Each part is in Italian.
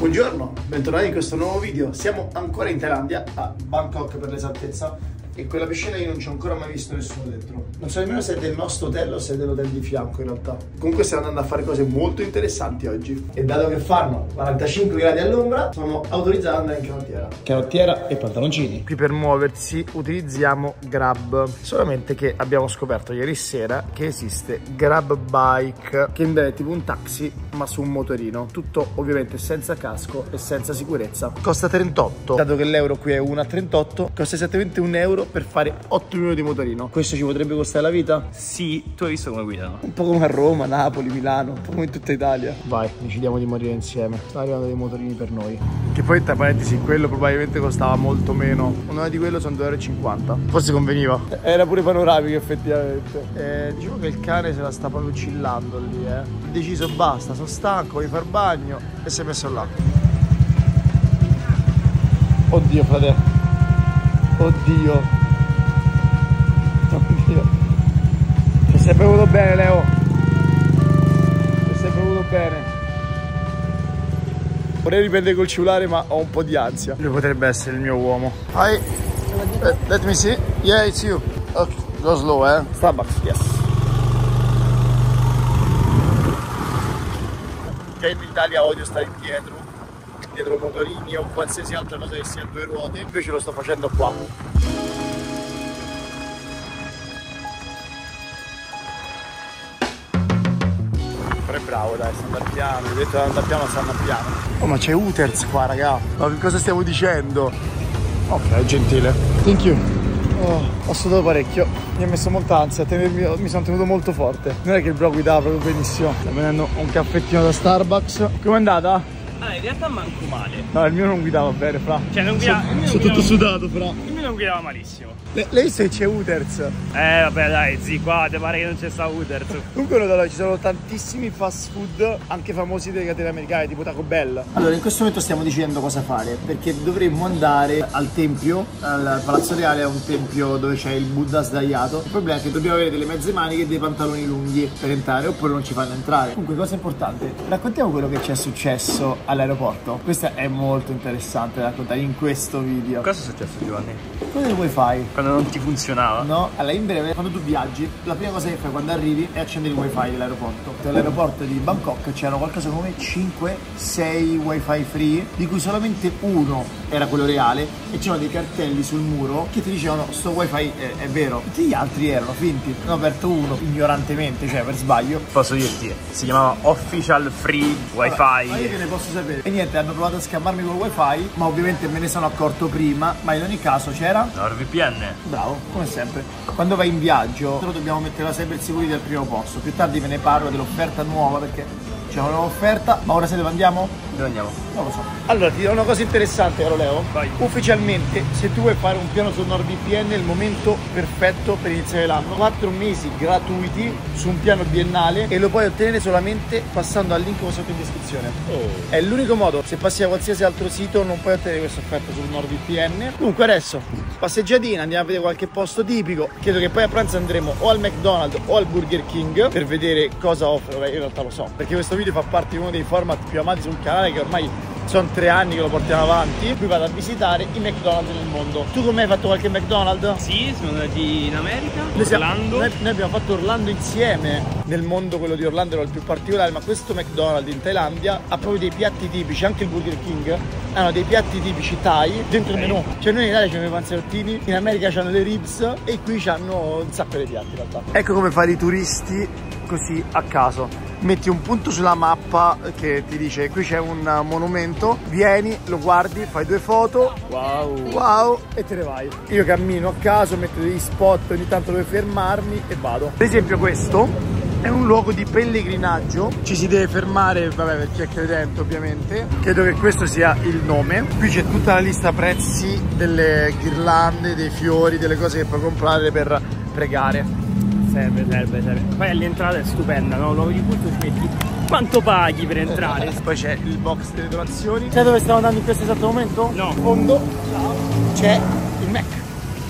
Buongiorno, bentornati in questo nuovo video. Siamo ancora in Thailandia, a Bangkok per l'esattezza, e quella piscina io non ci ho ancora mai visto nessuno dentro. Non so nemmeno se è del nostro hotel o se è dell'hotel di fianco in realtà. Comunque stiamo andando a fare cose molto interessanti oggi. E dato che fanno 45 gradi all'ombra, sono autorizzato ad andare in canottiera. Canottiera e pantaloncini. Qui per muoversi utilizziamo Grab. Solamente che abbiamo scoperto ieri sera che esiste Grab Bike, che è tipo un taxi ma su un motorino. Tutto ovviamente senza casco e senza sicurezza. Costa 38. Dato che l'euro qui è 1,38, costa esattamente un euro per fare 8 minuti di motorino. Questo ci potrebbe costare la vita? Sì, tu hai visto come guidano? Un po' come a Roma, Napoli, Milano, un po' come in tutta Italia. Vai, decidiamo di morire insieme. Stanno arrivando dei motorini per noi. Che poi, tra parentesi, quello probabilmente costava molto meno. Un'ora di quello sono 2,50 euro. Forse conveniva. Era pure panoramico effettivamente. Eh, diciamo che il cane se la sta proprio chillando lì, eh. Deciso basta, sono stanco, voglio far bagno e si è messo là. Oddio, fratello. Oddio. Oddio. Ti sei bevuto bene, Leo. Ti sei bevuto bene. Vorrei riprendere col cellulare, ma ho un po' di ansia. Lui potrebbe essere il mio uomo. Hi. Let, let me see. Yeah, it's you. Okay. Go slow, eh. Starbucks, yes. Che in Italia odio stare indietro dietro motorini o qualsiasi altra cosa che sia a due ruote. Invece lo sto facendo qua. Però è bravo dai sta andando piano. Ho detto andare piano sta andando piano. Oh ma c'è Uters qua raga. Ma che cosa stiamo dicendo? Ok gentile. Thank you. Oh, ho sudato parecchio, mi ha messo molta ansia, mi sono tenuto molto forte. Non è che il bro guidava proprio benissimo. Sto prendendo un caffettino da Starbucks. Com'è andata? Ah, in realtà manco male. No, il mio non guidava bene, fra. Cioè, non guidava. Sono, sono tutto sudato, fra. Non guidava malissimo. Le, lei sai c'è Uters? Eh, vabbè, dai, zi, qua ti pare che non c'è sta Uters. Comunque, allora, ci sono tantissimi fast food, anche famosi delle catene americane, tipo Taco Bell. Allora, in questo momento stiamo decidendo cosa fare, perché dovremmo andare al tempio, al Palazzo Reale, a un tempio dove c'è il Buddha sdraiato. Il problema è che dobbiamo avere delle mezze maniche e dei pantaloni lunghi per entrare, oppure non ci fanno entrare. Comunque, cosa importante, raccontiamo quello che ci è successo all'aeroporto. Questo è molto interessante da raccontare in questo video. Cosa è successo, Giovanni? Quello del wifi. Quando non ti funzionava? No, allora in breve, quando tu viaggi, la prima cosa che fai quando arrivi è accendere il wifi dell'aeroporto. All'aeroporto di Bangkok c'erano qualcosa come 5-6 wifi free, di cui solamente uno era quello reale e c'erano dei cartelli sul muro che ti dicevano sto wifi è, è vero. Tutti gli altri erano finti. Ne ho aperto uno ignorantemente, cioè per sbaglio. Posso dirti, si chiamava Official Free Wifi. Vabbè, ma io che ne posso sapere? E niente, hanno provato a scammarmi col wifi, ma ovviamente me ne sono accorto prima, ma in ogni caso c'era... NordVPN. Bravo, come sempre. Quando vai in viaggio, però dobbiamo mettere la cyber security al primo posto. Più tardi ve ne parlo dell'offerta nuova perché c'è una nuova offerta. Ma ora se dove andiamo? Dove andiamo? Non lo so. Allora, ti do una cosa interessante, caro Leo. Vai. Ufficialmente, se tu vuoi fare un piano su NordVPN è il momento perfetto per iniziare l'anno. 4 mesi gratuiti su un piano biennale e lo puoi ottenere solamente passando al link sotto in descrizione. Oh. È l'unico modo. Se passi a qualsiasi altro sito non puoi ottenere questa offerta sul NordVPN. Comunque adesso, passeggiatina, andiamo a vedere qualche posto tipico. Credo che poi a pranzo andremo o al McDonald's o al Burger King per vedere cosa offre. Vabbè, in realtà lo so, perché questo video fa parte di uno dei format più amati sul canale che ormai sono tre anni che lo portiamo avanti. Qui vado a visitare i McDonald's nel mondo. Tu con me hai fatto qualche McDonald's? Sì, siamo andati in America, Noi, siamo- Orlando. noi- noi abbiamo fatto Orlando insieme. Nel mondo quello di Orlando era il più particolare, ma questo McDonald's in Thailandia ha proprio dei piatti tipici, anche il Burger King hanno dei piatti tipici Thai dentro il Ok. menù. Cioè noi in Italia c'hanno i panzerottini, in America c'hanno le ribs e qui c'hanno un sacco di piatti in realtà. Ecco come fare i turisti così a caso. Metti un punto sulla mappa che ti dice qui c'è un monumento, vieni, lo guardi, fai due foto, Wow. wow e te ne vai. Io cammino a caso, metto degli spot ogni tanto dove fermarmi e vado. Per esempio questo è un luogo di pellegrinaggio, ci si deve fermare, vabbè per chi è credente ovviamente, credo che questo sia il nome. Qui c'è tutta la lista prezzi delle ghirlande, dei fiori, delle cose che puoi comprare per pregare. Serve, serve, serve. Poi all'entrata è stupenda, no? Luogo di culto ci metti. Quanto paghi per entrare? Poi c'è il box delle donazioni. Sai dove stiamo andando in questo esatto momento? No. In fondo c'è il Mac.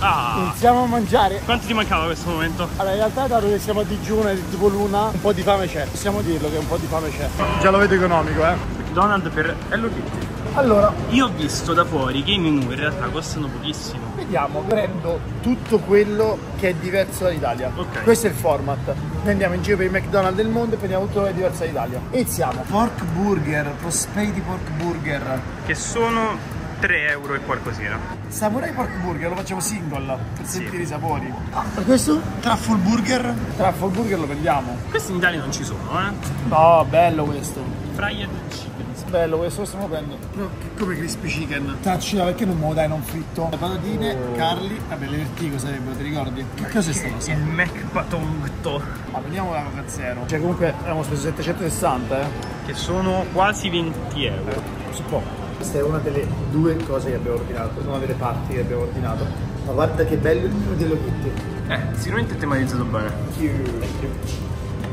Ah! Iniziamo a mangiare. Quanto ti mancava questo momento? Allora, in realtà, dato che siamo a digiuno e tipo l'una, un po' di fame c'è. Possiamo dirlo che un po' di fame c'è. Già lo vedo economico, eh. McDonald's per Hello Kitty. Allora, Io ho visto da fuori che i menù in realtà costano pochissimo. vediamo, prendo tutto quello che è diverso dall'Italia. Ok. Questo è il format. Noi andiamo in giro per i McDonald's del mondo e prendiamo tutto che è diverso dall'Italia. Iniziamo. Pork burger, prosperity pork burger. Che sono 3 euro e qualcosina. Samurai pork burger lo facciamo single per Sì. sentire i sapori. Ah, e questo? Truffle burger? Truffle burger lo prendiamo. Questi in Italia non ci sono, eh. No, bello questo. Fried. Bello questo, me lo prendo. come crispy chicken. Taccina perché non me lo dai non fritto? Le patatine, carli, vabbè le vertigo sarebbero, ti ricordi? Che cos'è sta cosa? Il Mac Patongto. Ma prendiamo la Coca Zero. Cioè comunque abbiamo speso 760 eh. Che sono quasi 20 euro. Si può. Questa è una delle due cose che abbiamo ordinato, una delle parti che abbiamo ordinato. Ma guarda che bello il menù dello Kitty. Eh, sicuramente tematizzato bene.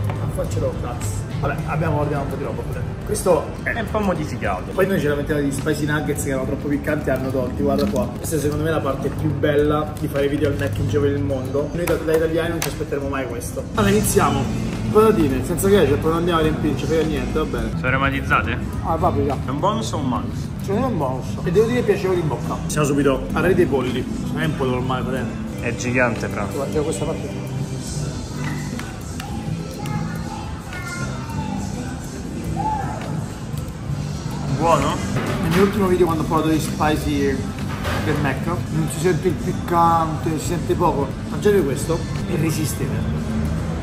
Non faccelo cazzo. Vabbè, abbiamo ordinato un po' di roba pure. Questo è È un po' modificato. Poi noi ci lamentiamo di spicy nuggets che erano troppo piccanti e hanno tolti, guarda qua. Questa secondo me è la parte più bella di fare video al Mac in giro per il mondo. Noi da, da italiani non ci aspetteremo mai questo. Allora iniziamo. Patatine, senza ketchup, non andiamo a riempirci, frega niente, va bene. Sono aromatizzate? Ah, paprika. È un bonus o un malus? Secondo me è un bonus. E devo dire piacevole in bocca. Siamo subito a re dei polli. Non è un po' normale, fratello. È gigante, però. Guarda questa parte. Nel mio ultimo video quando ho parlato di spicy del Mac non si sente il piccante, si sente poco. Mangiare questo è irresistibile.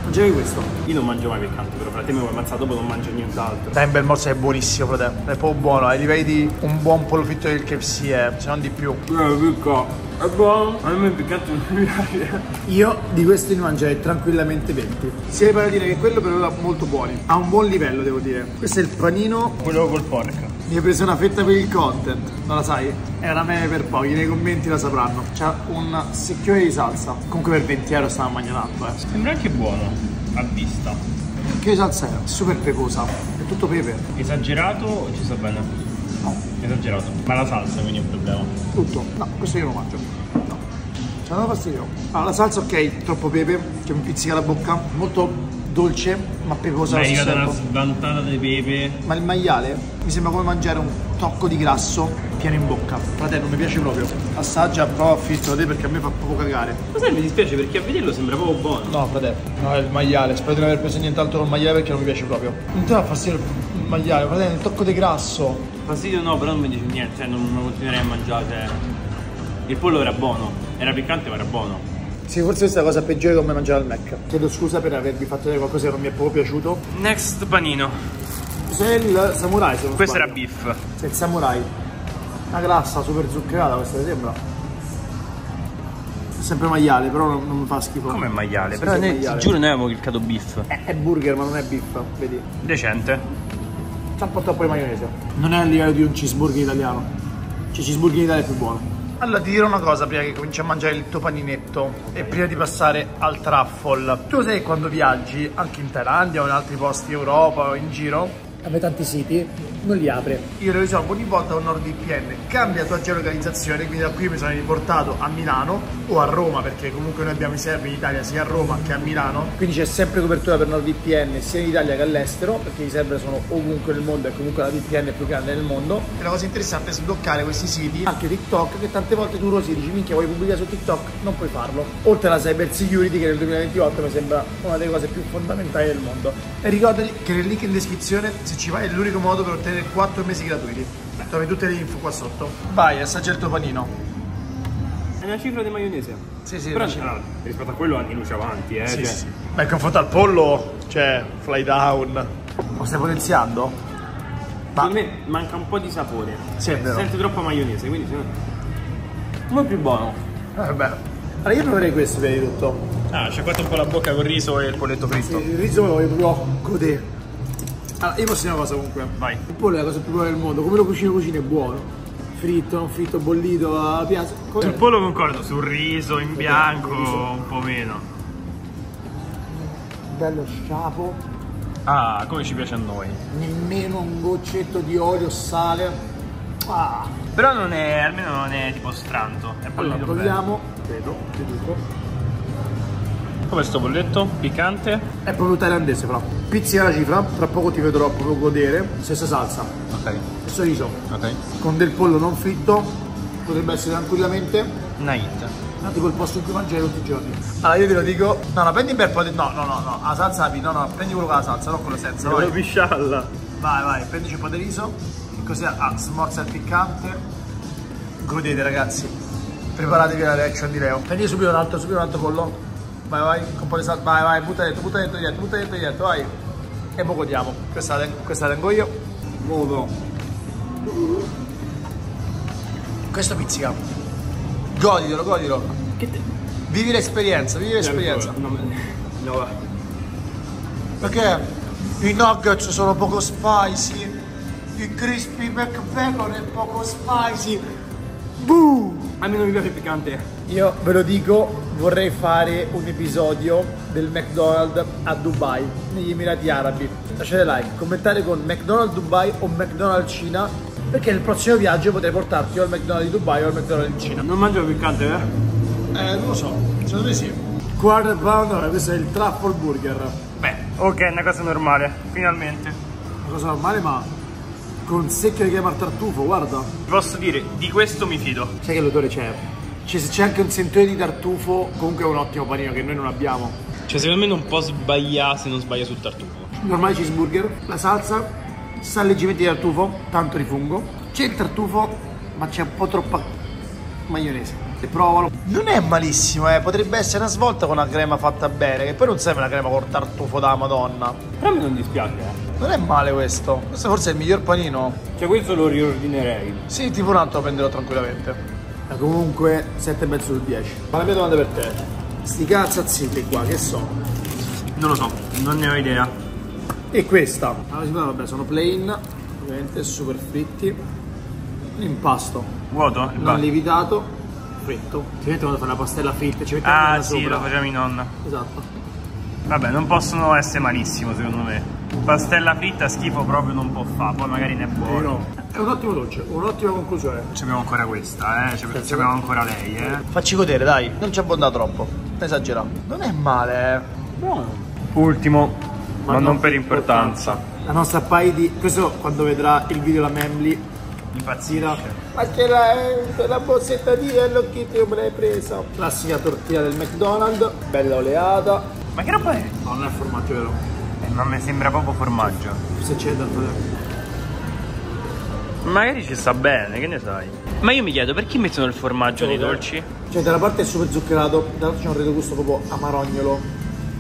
Mangiare questo. Io non mangio mai piccante, però fra te mi vuoi ammazzare dopo non mangio nient'altro. Dai, un bel morso è buonissimo, fratello. È proprio buono, ai livelli di un buon pollo fritto del KFC, eh, se non di più. Eh, picca. È buono? A me il piccante non mi piace. Io di questi ne mangerei tranquillamente 20. Sia per dire che quello però è molto buoni. Ha un buon livello, devo dire. Questo è il panino. Quello col porca. Mi hai preso una fetta per il content. Non la sai? È una meme per pochi, nei commenti la sapranno. C'ha un secchione di salsa. Comunque per 20 euro stava mangiando, eh. Sembra anche buono, a vista. Che di salsa è? Super peposa. È tutto pepe. Esagerato o ci sta bene? No, Esagerato. Ma la salsa quindi è un problema. tutto. No, questo io lo mangio. No. Ci hanno fastidio. Allora, la salsa ok, troppo pepe, che mi pizzica la bocca. Molto dolce, ma peposa Ma è arrivata una svantata di pepe. Ma il maiale mi sembra come mangiare un tocco di grasso pieno in bocca. Fratello, non mi piace proprio. Assaggia, prova a filtro te perché a me fa proprio cagare. Ma sai, mi dispiace perché a vederlo sembra proprio buono. No, fratello, no, è il maiale. Spero di non aver preso nient'altro col maiale perché non mi piace proprio. Non ti dà fastidio maiale, fratello, il tocco di grasso. Fastidio no, però non mi dice niente, cioè non lo continuerei a mangiare. Cioè. Il pollo era buono, era piccante ma era buono. Sì, forse questa è la cosa peggiore come mangiare al Mac. Chiedo scusa per avervi fatto vedere qualcosa che non mi è proprio piaciuto. Next panino. Questo è il samurai, se non Questo era sbaglio. beef. C'è il samurai. Una grassa super zuccherata, questa mi sembra. È sempre maiale, però non, non mi fa schifo. Come maiale? Sì, Però sì, ne- maiale. ti giuro noi avevamo cliccato beef. È, è burger, ma non è beef, vedi. Decente. C'ha un po' troppo di maionese. Non è a livello di un cheeseburger italiano. Cioè, il cheeseburger in Italia è più buono. Allora ti dirò una cosa prima che cominci a mangiare il tuo paninetto e prima di passare al truffle. Tu sai che quando viaggi, anche in Thailandia o in altri posti Europa o in giro, avete tanti siti, non li apre. Io lo risolvo ogni volta con NordVPN. Cambia tua geolocalizzazione, quindi da qui mi sono riportato a Milano o a Roma, perché comunque noi abbiamo i server in Italia sia a Roma che a Milano. Quindi c'è sempre copertura per NordVPN sia in Italia che all'estero, perché i server sono ovunque nel mondo e comunque la VPN è più grande nel mondo. E la cosa interessante è sbloccare questi siti, anche TikTok, che tante volte tu rosi dici minchia vuoi pubblicare su TikTok, non puoi farlo. Oltre alla cyber security che nel 2028 mi sembra una delle cose più fondamentali del mondo. E ricordati che nel link in descrizione, se ci vai, è l'unico modo per ottenere 4 mesi gratuiti. Trovi tutte le info qua sotto. Vai, assaggia il tuo panino. È una cifra di maionese. Sì, sì, Però no, rispetto a quello anni luce avanti, eh. Sì, cioè. sì, sì. Ma in confronto al pollo, cioè, fly down. Lo stai potenziando? Secondo me manca un po' di sapore. Sì, è vero. Sente troppa maionese, quindi secondo me... Come più buono? Eh, vabbè. Allora io proverei questo prima di tutto. Ah, sciacquato un po' la bocca col riso e il polletto fritto. Il riso me lo voglio proprio godere. Allora, io posso dire una cosa comunque. Vai. Il pollo è la cosa più buona del mondo. Come lo cucino cucino è buono. Fritto, non fritto, bollito, a piazza. Sul pollo concordo, sul riso in bianco un po' meno. Bello sciapo. Ah, come ci piace a noi. Nemmeno un goccetto di olio, sale. Ah. Però non è, almeno non è tipo stranto. È Allora, bollito bene. proviamo. Vedo, ti dico. Come sto bolletto? Piccante? È proprio thailandese però. Pizzica la cifra, tra poco ti vedrò proprio godere. Stessa salsa, Ok, stesso riso, ok. con del pollo non fritto, potrebbe essere tranquillamente Una hit. no, tipo il posto in cui mangiare tutti i giorni. Allora io te lo dico, no no prendi per po' di... no no no no, la salsa no no, prendi quello con la salsa, non quello senza, vai. piscialla. Vai vai, prendici un po' di riso, e così ah, smorza il piccante. Godete ragazzi, preparatevi la reaction di Leo. Prendi subito un altro, subito un altro pollo. Vai vai, con un po' di salsa, vai vai, butta dentro, butta dentro dietro, butta dentro dietro, vai. E poi godiamo. Questa questa tengo io. Godo. Questo pizzica. Goditelo, goditelo. Che te... Vivi l'esperienza, vivi l'esperienza. No, no, va. Perché i nuggets sono poco spicy, il crispy McBacon è poco spicy. Boo! A me non mi piace il piccante. Io ve lo dico, vorrei fare un episodio del McDonald's a Dubai, negli Emirati Arabi. Lasciate like, commentate con McDonald's Dubai o McDonald's Cina, perché nel prossimo viaggio potrei portarti o al McDonald's di Dubai o al McDonald's in Cina. Non mangio il piccante, eh? Eh, non lo so, secondo me sì. Quarter pounder, questo è il truffle burger. Beh, ok, una cosa normale, finalmente. Una cosa normale, ma con secchio di al tartufo, guarda. Posso dire, di questo mi fido. Sai che l'odore c'è? Cioè, se c'è anche un sentore di tartufo, comunque è un ottimo panino che noi non abbiamo. Cioè, secondo me non può sbagliare se non sbaglia sul tartufo. Normale cheeseburger, la salsa, sa leggermente di tartufo, tanto di fungo. C'è il tartufo, ma c'è un po' troppa maionese. E provalo. Non è malissimo, eh. Potrebbe essere una svolta con una crema fatta bene, che poi non serve una crema col tartufo da madonna. Però a me non dispiace, eh. Non è male questo. Questo forse è il miglior panino. Cioè, questo lo riordinerei. Sì, tipo un altro lo prenderò tranquillamente. Comunque 7,5 su 10. Ma la mia domanda per te. Sti cazzazzilli qua, che so? Non lo so, non ne ho idea. E questa? Allora, vabbè, sono plain, ovviamente super fritti. L'impasto, Vuoto? Non lievitato, fritto. Ovviamente quando fai la pastella fritta ci mettiamo Ah, sì, sopra. lo faceva mia nonna. Esatto. Vabbè, non possono essere malissimo, secondo me. Pastella fritta schifo proprio non può fare, poi magari ne è buono. Buono. È un ottimo dolce, un'ottima conclusione. Ci abbiamo ancora questa, eh. Ci abbiamo, ancora lei, eh. Facci godere, dai. Non ci abbonda troppo. Non esagera. Non è male, eh. Buono. Ultimo, ma, non per importanza. La nostra pie di... Questo quando vedrà il video la Memli Impazzirà. Ma c'è la, eh, la borsetta di Hello Kitty come l'hai presa? Classica tortilla del McDonald's, bella oleata. Ma che roba è? No, non è formaggio vero. Eh, ma mi sembra proprio formaggio. Se c'è tanto tempo. Magari ci sta bene, che ne sai? Ma io mi chiedo perché mettono il formaggio nei dolci? Cioè, da una parte è super zuccherato, dall'altra c'è un retrogusto proprio amarognolo.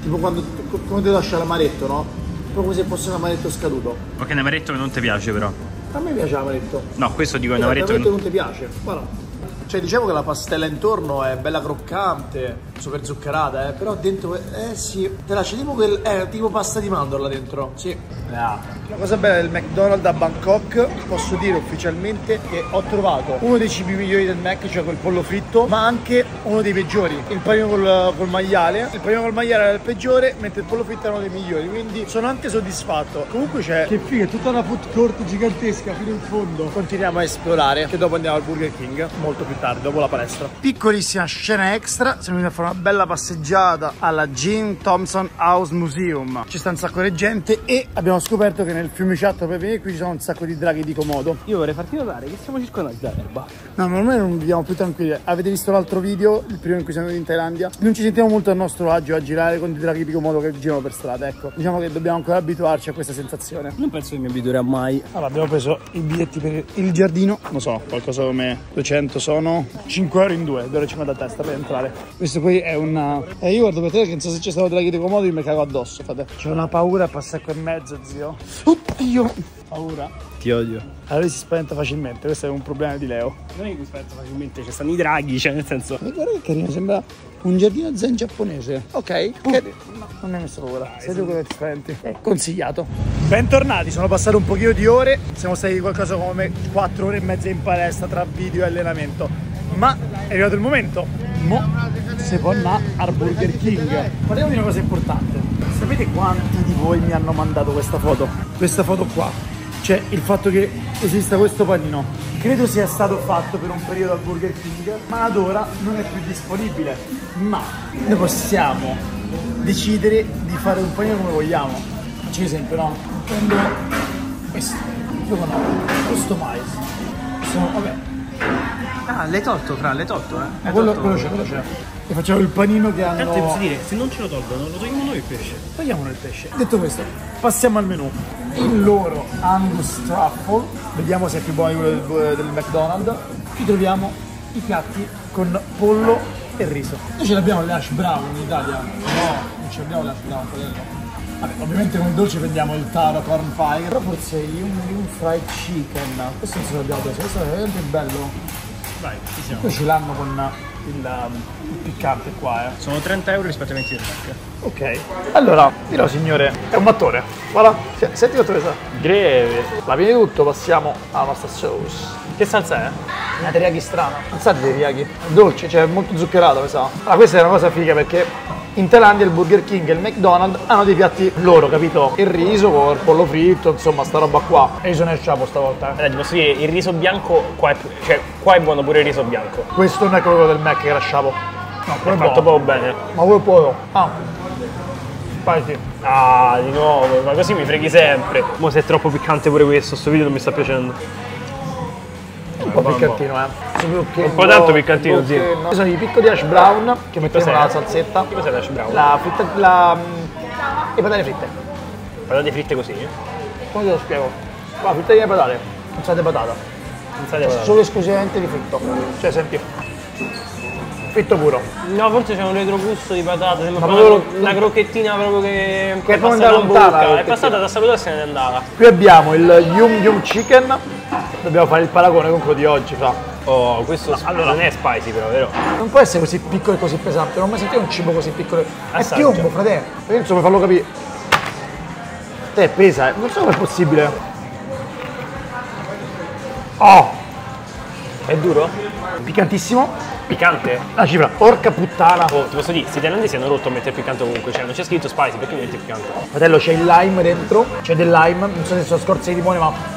Tipo quando come ti lascia l'amaretto, no? Proprio come se fosse un amaretto scaduto. Ok, un amaretto che non ti piace però. A me piace l'amaretto. No, questo dico è un amaretto che l'amaretto non... non ti piace. Guarda. Cioè, diciamo che la pastella intorno è bella croccante, super zuccherata, eh, però dentro, eh sì, te lascia tipo quel, eh, tipo pasta di mandorla dentro, sì. La cosa bella del McDonald's a Bangkok, posso dire ufficialmente che ho trovato uno dei cibi migliori del Mac, cioè quel pollo fritto, ma anche uno dei peggiori. Il panino col, col maiale, il panino col maiale era il peggiore, mentre il pollo fritto era uno dei migliori, quindi sono anche soddisfatto. Comunque c'è... Che figa, è tutta una food court gigantesca fino in fondo. Continuiamo a esplorare, che dopo andiamo al Burger King, molto più tardi, dopo la palestra. Piccolissima scena extra, siamo venuti a fare una bella passeggiata alla Jim Thompson House Museum. Ci sta un sacco di gente e abbiamo scoperto che nel fiumiciattolo per venire qui ci sono un sacco di draghi di Komodo. Io vorrei farti notare che siamo circondati da erba. No, ma ormai non viviamo più tranquilli. Avete visto l'altro video, il primo in cui siamo venuti in Thailandia? Non ci sentiamo molto a nostro agio a girare con i draghi di Komodo che girano per strada, ecco. Diciamo che dobbiamo ancora abituarci a questa sensazione. Non penso che mi abituerò mai. Allora, abbiamo preso i biglietti per il giardino, non so, qualcosa come 200 sono 5 euro in due, 2,50 euro a testa per entrare. Questo qui è un... Eh, io guardo per te che non so se c'è stato draghi di Komodo, io mi cago addosso, fate. C'è una paura a passare qua in mezzo, zio. Oddio! Paura. Ti odio. Allora si spaventa facilmente, questo è un problema di Leo. Non è che mi spavento facilmente, ci stanno i draghi, cioè nel senso... Ma guarda che carino, sembra un giardino zen giapponese. Ok. No, non mi hai messo paura. Sei tu che ti spaventi. È consigliato. Bentornati, sono passate un pochino di ore. Siamo stati qualcosa come 4 ore e mezza in palestra tra video e allenamento. Ma è arrivato il momento. Mo andare al Burger King. Parliamo di una cosa importante. Sapete quanti di voi mi hanno mandato questa foto? Questa foto qua. Cioè il fatto che esista questo panino. Credo sia stato fatto per un periodo al Burger King, ma ad ora non è più disponibile. Ma noi possiamo decidere di fare un panino come vogliamo. Faccio un esempio, no? Prendo questo, io con questo mais. Questo, vabbè, Ah, l'hai tolto, Fra, l'hai tolto, eh? ma quello, quello c'è, quello c'è. E facciamo il panino che hanno... Tanto posso dire, se non ce lo tolgono, lo togliamo noi il pesce. Togliamolo il pesce. Detto questo, passiamo al menù. Il loro Angus Truffle, vediamo se è più buono di quello del, del McDonald's. Qui troviamo i piatti con pollo e riso. Noi ce l'abbiamo le hash brown in Italia? No, non ce l'abbiamo le hash brown, fratello. Vabbè, ovviamente come dolce prendiamo il taro corn pie, però forse un, un fried chicken. Questo non se l'abbiamo preso, questo è veramente bello. Vai, ci siamo. Poi ce l'hanno con il, um, il piccante qua, eh. Sono 30 euro rispetto ai 20 del Mac. Ok. Allora, dirò signore, è un mattone. Voilà, Se- senti quanto pesa. Greve. La prima di tutto passiamo alla nostra sauce. Che salsa è? Una teriyaki strana. Non sa di teriyaki. È dolce, cioè è molto zuccherato, mi sa. Allora, questa è una cosa figa perché in Thailandia il Burger King e il McDonald's hanno dei piatti loro, capito? Il riso con il pollo fritto, insomma, sta roba qua. E io sono il ciapo stavolta. eh. Ti posso dire, il riso bianco qua è, cioè, qua è buono pure il riso bianco. Questo non è quello del Mac che era sciapo. No, quello È è fatto buono. proprio bene. Ma quello è buono. Ah. Spicy. Ah, di nuovo, ma così mi freghi sempre. Mo se è troppo piccante pure questo, sto video non mi sta piacendo. Un po' piccantino, eh. Un po' tanto piccantino, zio. Ci sono i piccoli hash brown che mettiamo nella salsetta. Che cos'è la hash brown? La fritta, la, mm, le patate fritte. Patate fritte così? Come te lo spiego? La fritta di patate, di patata. Non sai di patate. Solo esclusivamente di fritto. Cioè, senti, fritto puro. No, forse c'è un retrogusto di patate, sembra Ma proprio proprio- una, crocchettina proprio che, Che è passata lontana, è passata da salutare e se ne è andata. Qui abbiamo il Yum Yum Chicken. Dobbiamo fare il paragone con quello di oggi, fa. Oh, questo allora, non è spicy però, vero? Non può essere così piccolo e così pesante, non ho mai sentito un cibo così piccolo. È Assaggia. piombo, fratello. Io non so come farlo capire. Te pesa, eh. non so come è possibile. Oh, È duro? piccantissimo. Piccante? La cifra, porca puttana. Oh, ti posso dire, questi thailandesi hanno rotto a mettere piccante ovunque, cioè non c'è scritto spicy, perché mi metti piccante? Fratello, c'è il lime dentro, c'è del lime, non so se sono scorze di limone, ma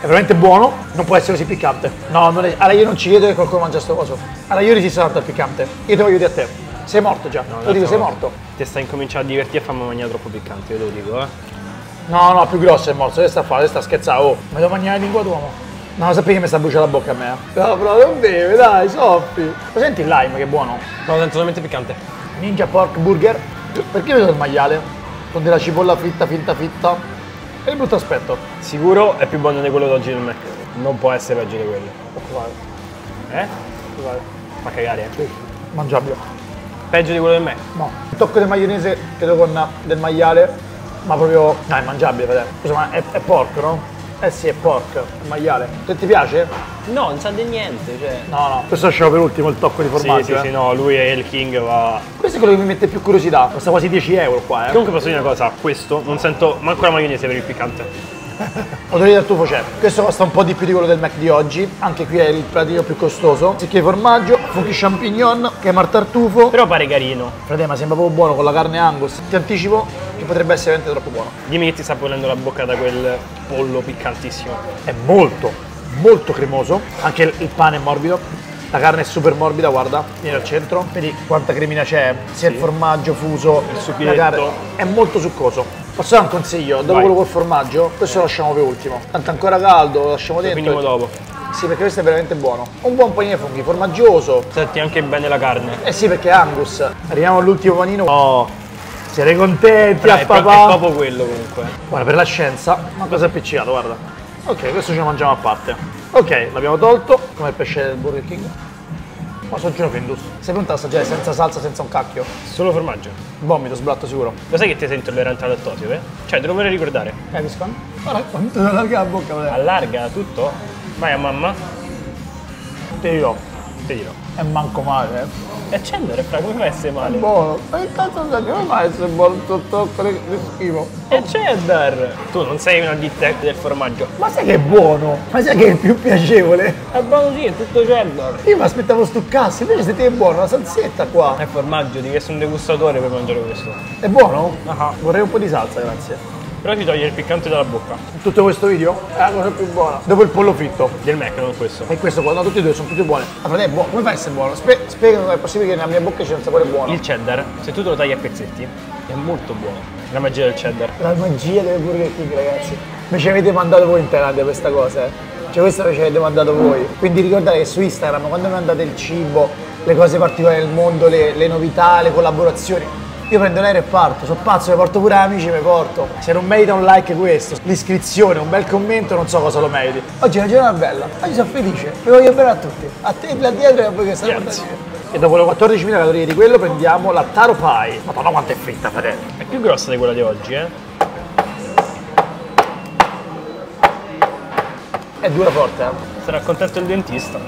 è veramente buono. Non può essere così piccante. No, non è- allora io non ci credo che qualcuno mangia sto coso. Allora io resisto tanto al piccante. Io te voglio dire a te. Sei morto già. lo dico, sei morto. Ti stai incominciando a divertire a farmi mangiare troppo piccante, io te lo dico, eh. No, no, più grosso è morto, che sta a fare? Che sta a scherzare? Oh, mi devo mangiare la lingua d'uomo. No, sappi che mi sta bruciando la bocca a me. eh. No, però non beve, dai, soffi. Lo senti il lime che è buono? No, sento solamente piccante. Ninja Pork Burger. Perché vedo il maiale? Con della cipolla fritta, finta fitta. E il brutto aspetto. Sicuro è più buono di quello d'oggi del Mac. Non può essere peggio di quello. Scusate, Eh? scusate. Fa cagare, eh. Sì, mangiabile. Peggio di quello del Mac. No. Il tocco di maionese credo con del maiale, ma proprio. No, è mangiabile, fratello. Scusa, ma è, è porco, no? Eh sì, è pork, è maiale. Se ti piace? No, non sa di niente, cioè. No, no. Questo lasciamo per ultimo il tocco di formaggio. sì, sì, eh. sì, no, lui è il king, va. Questo è quello che mi mette più curiosità. Costa quasi 10 euro qua, eh. Comunque posso dire una cosa, questo non sento manco la maionese per il piccante. Odore di tartufo c'è. Questo costa un po' di più di quello del Mac di oggi. Anche qui è il platino più costoso. Anziché formaggio, funghi champignon, crema al tartufo. Però pare carino. Frate, ma sembra proprio buono con la carne angus. Ti anticipo che potrebbe essere veramente troppo buono. Dimmi che ti sta volendo la bocca da quel pollo piccantissimo. È molto, molto cremoso. Anche il pane è morbido. La carne è super morbida, guarda, vieni al centro. Vedi quanta cremina c'è, sia il formaggio fuso, Il la carne. È molto succoso. Posso dare un consiglio? Dopo Vai. quello col formaggio, questo lo lasciamo per ultimo. Tanto è ancora caldo, lo lasciamo dentro. finiamo dopo. Sì, perché questo è veramente buono. Un buon panino di funghi, formaggioso. Senti anche bene la carne. Eh sì, perché è Angus. Arriviamo all'ultimo panino. Oh, Siete contenti è, a papà? è proprio quello comunque. Guarda, per la scienza, una cosa appiccicato, guarda. Ok, questo ce lo mangiamo a parte. Ok, l'abbiamo tolto, come il pesce del Burger King. Ma sono Gino Findus. Sei pronto a assaggiare senza salsa, senza un cacchio? Solo formaggio. Vomito, sblatto sicuro. Lo sai che ti sei intollerante al lattosio, eh? Cioè, te lo vorrei ricordare. Capisco? Guarda quanto la larga la bocca, guarda. Allarga tutto. Vai a mamma. Ti dirò, Ti dirò. è manco male, eh. E accendere, fra, come fa a essere male? Buono. Ma che cazzo sai come mai essere buono sotto che schifo? E cheddar! Tu non sei una ditta del formaggio. Ma sai che è buono? Ma sai che è il più piacevole? È buono sì, è tutto cheddar. Io mi aspettavo stuccassi, invece siete è buono, la salsetta qua. È formaggio, devi essere un degustatore per mangiare questo. È buono? Ah. Vorrei un po' di salsa, grazie. Però ti toglie il piccante dalla bocca. Tutto questo video è la cosa più buona. Dopo il pollo fritto. Del Mac, non questo. E questo qua, no, tutti e due sono tutti buoni. Ma frate, è buono. Come fa a essere buono? Spie- spiegami come è possibile che nella mia bocca c'è un sapore buono. Il cheddar, se tu te lo tagli a pezzetti, è molto buono. La magia del cheddar. La magia del Burger King, ragazzi. Mi ci avete mandato voi in Thailandia questa cosa, eh. Cioè questo me ci avete mandato voi. Quindi ricordate che su Instagram, quando mi mandate il cibo, le cose particolari del mondo, le, le novità, le collaborazioni, io prendo l'aereo e parto, sono pazzo, mi porto pure amici, mi porto. Se non merita un like questo, l'iscrizione, un bel commento, non so cosa lo meriti. Oggi è una giornata bella, oggi sono felice, vi voglio bene a tutti. A te là dietro e a voi che state Grazie. guardando. E dopo le 14.000 calorie di quello prendiamo la taro pie. Madonna quanto è fritta, fratello. È più grossa di quella di oggi, eh? È dura forte, eh. Sarà contento il dentista.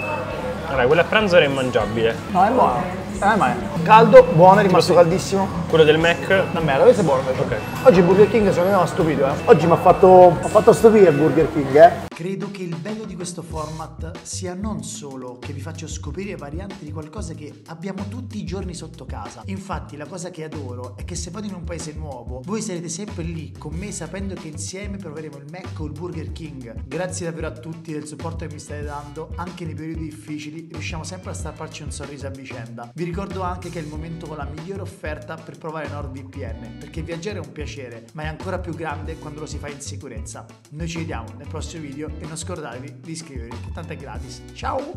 Allora, quella a pranzo era immangiabile. No, è buono. Eh, ma è caldo, buono, è rimasto caldissimo. Quello del Mac, Da me, questo è buono. Ok. Oggi il Burger King secondo me mi ha stupito, eh. Oggi mi ha fatto, fatto stupire il Burger King, eh. Credo che il bello di questo format sia non solo che vi faccio scoprire varianti di qualcosa che abbiamo tutti i giorni sotto casa. Infatti la cosa che adoro è che se vado in un paese nuovo, voi sarete sempre lì con me sapendo che insieme proveremo il Mac o il Burger King. Grazie davvero a tutti del supporto che mi state dando, anche nei periodi difficili riusciamo sempre a strapparci un sorriso a vicenda. Vi ricordo anche che è il momento con la migliore offerta per provare NordVPN, perché viaggiare è un piacere, ma è ancora più grande quando lo si fa in sicurezza. Noi ci vediamo nel prossimo video e non scordatevi di iscrivervi, che tanto è gratis. Ciao!